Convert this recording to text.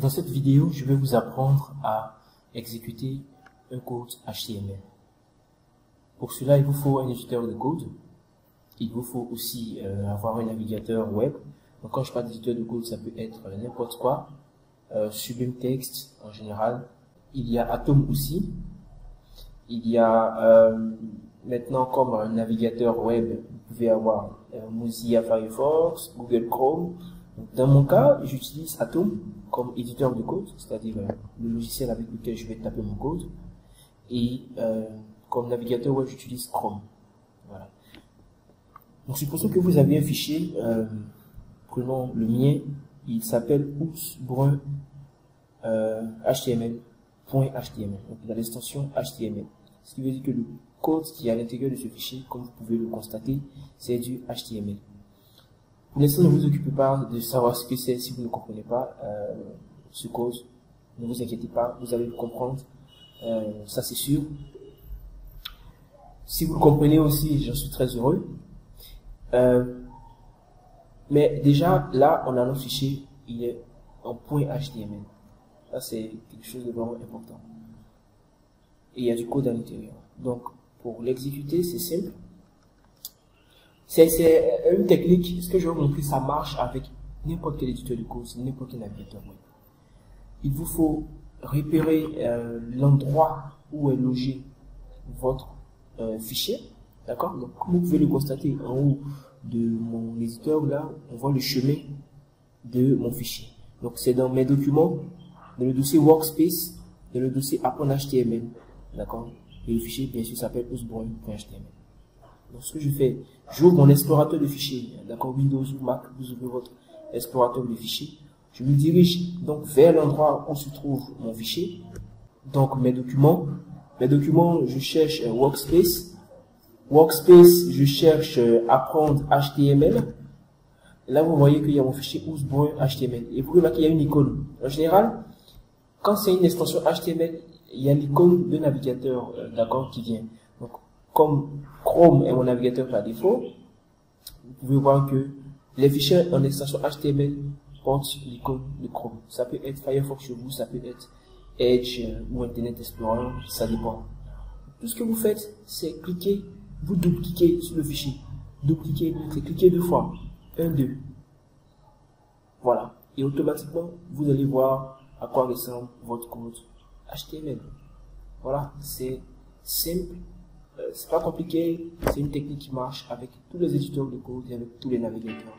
Dans cette vidéo, je vais vous apprendre à exécuter un code HTML. Pour cela, il vous faut un éditeur de code. Il vous faut aussi euh, avoir un navigateur web. Quand je parle d'éditeur de code, ça peut être n'importe quoi. Euh, Sublime Text en général. Il y a Atom aussi. Il y a euh, maintenant comme un navigateur web, vous pouvez avoir euh, Mozilla Firefox, Google Chrome. dans mon cas, j'utilise Atom comme éditeur de code, c'est-à-dire euh, le logiciel avec lequel je vais taper mon code. Et euh, comme navigateur web, j'utilise Chrome. Voilà. Donc supposons que vous avez un fichier, euh, prenons le mien, il s'appelle ousbrun euh, HTML, .html, donc l'extension HTML. Ce qui veut dire que le code qui est à l'intérieur de ce fichier, comme vous pouvez le constater, c'est du HTML. Pour l'instant, ne vous occupez pas de savoir ce que c'est si vous ne comprenez pas euh, ce code. Ne vous inquiétez pas, vous allez le comprendre. Euh, ça, c'est sûr. Si vous le comprenez aussi, j'en suis très heureux. Euh, mais déjà, là, on a notre fichier, il est en .html. Ça, c'est quelque chose de vraiment important. Et il y a du code à l'intérieur. Donc, pour l'exécuter, c'est simple. C'est une technique, ce que je vais vous montrer, ça marche avec n'importe quel éditeur de code, n'importe quel navigateur web. Il vous faut repérer euh, l'endroit où est logé votre euh, fichier. D'accord? Donc, vous pouvez le constater en haut de mon éditeur, là, on voit le chemin de mon fichier. Donc, c'est dans mes documents, dans le dossier Workspace, dans le dossier Apprendre.html. D'accord? Et le fichier, bien sûr, s'appelle osborne.html. Donc, ce que je fais, j'ouvre mon explorateur de fichiers. D'accord Windows ou Mac, vous ouvrez votre explorateur de fichiers. Je me dirige donc vers l'endroit où se trouve mon fichier. Donc, mes documents. Mes documents, je cherche un Workspace. Workspace, je cherche euh, apprendre HTML. Là, vous voyez qu'il y a mon fichier HTML. Et vous remarquez qu'il y a une icône. En général, quand c'est une extension HTML, il y a l'icône de navigateur, euh, d'accord, qui vient. Comme Chrome est mon navigateur par défaut, vous pouvez voir que les fichiers en extension HTML portent l'icône de Chrome. Ça peut être Firefox chez vous, ça peut être Edge euh, ou Internet Explorer, ça dépend. Tout ce que vous faites, c'est cliquer, vous double-cliquez sur le fichier. Double-cliquez, cliquez deux fois. Un, deux. Voilà. Et automatiquement, vous allez voir à quoi ressemble votre code HTML. Voilà, c'est simple, c'est pas compliqué, c'est une technique qui marche avec tous les éditeurs de code et avec tous les navigateurs.